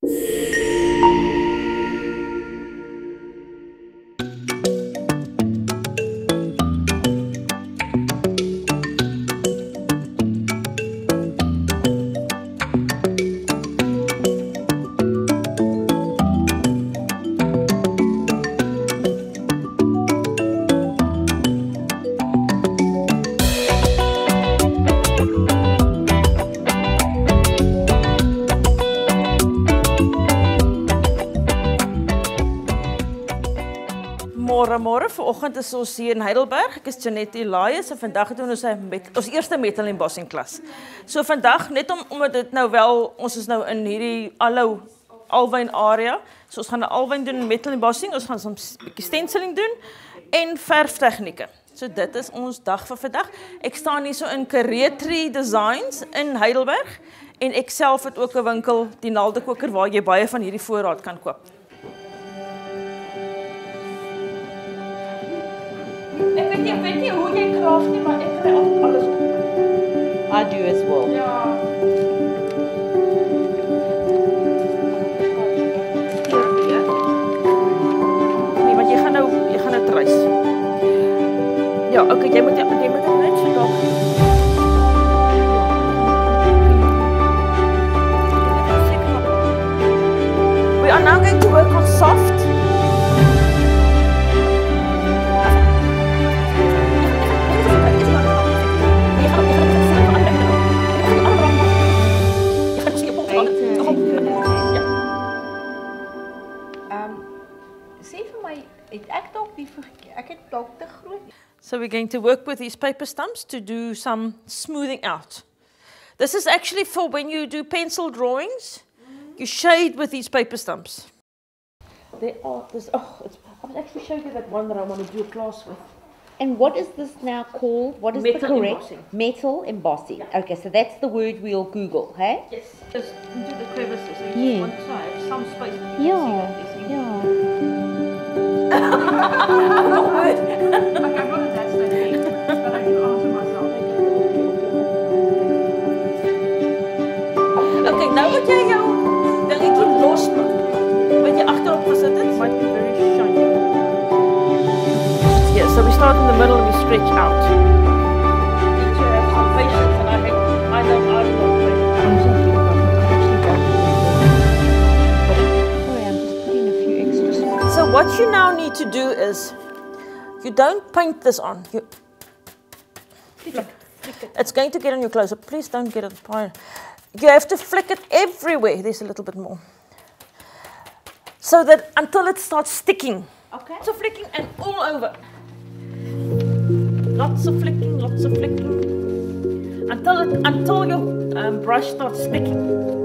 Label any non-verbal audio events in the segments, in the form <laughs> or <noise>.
Môre môre, vanoggend is ons hier in Heidelberg. Ek is Janet Elias en vandag doen ons met ons eerste metal embossing klas. So vandag net om omdat dit nou wel ons is nou in hierdie alou alwyn area. So ons gaan alwyn doen metal embossing. Ons gaan 'n bietjie stenciling doen en verftegnieke. So dit is ons dag vir vandag. Ek staan hier so in Caretri Designs in Heidelberg en ek self het ook 'n winkel, die naaldekoker waar jy baie van hierdie voorraad kan koop. Kry al alles op. I do as well. Ja. Nee, want jy gaan nou, jy gaan nou treis. Ja, okay, jy moet jy moet dit net so dalk. We are now going to work on verke- het dalk te groot. So we're going to work with these paper stumps to do some smoothing out. This is actually for when you do pencil drawings. You shade with these paper stumps. There are this. Oh, it's, I was actually showing you that one that I want to do a class with. And what is this now called? What is Metal the correct embossing. metal embossing? Okay, so that's the word we'll Google, hey? Yes. Just into the crevices. So Yeah. want to have some space. but you can see Yeah, that there's ink. yeah. Okay, nou moet jy jou. Wat jy agterop gesit het. Might be very shiny. Yeah, so we start in the middle and we stretch out. Need to have some patience and I have, I know I'm not patience. I'm sorry, I've actually got Sorry, I'm just putting a few extra spots. So what you now need to do is, you don't paint this on. You, it's going to get on your clothes. So please don't get it. You have to flick it everywhere. There's a little bit more. So that until it starts sticking. Okay. Lots of flicking and all over. Lots of flicking, lots of flicking. Until it, until your um, brush starts sticking.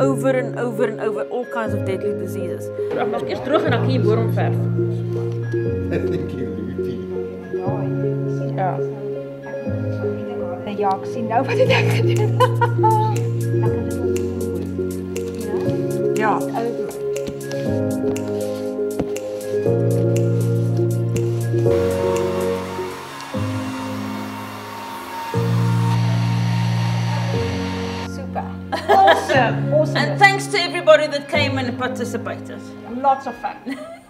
over and over and over all kinds of deadly diseases. Ek maak eers droog en dan hier boor hom verf. <laughs> Ja. Ja, ek sien nou wat ek gedoen het. <laughs> Ja. ja. Awesome. Awesome. And thanks to everybody that came and participated. Lots of fun. <laughs>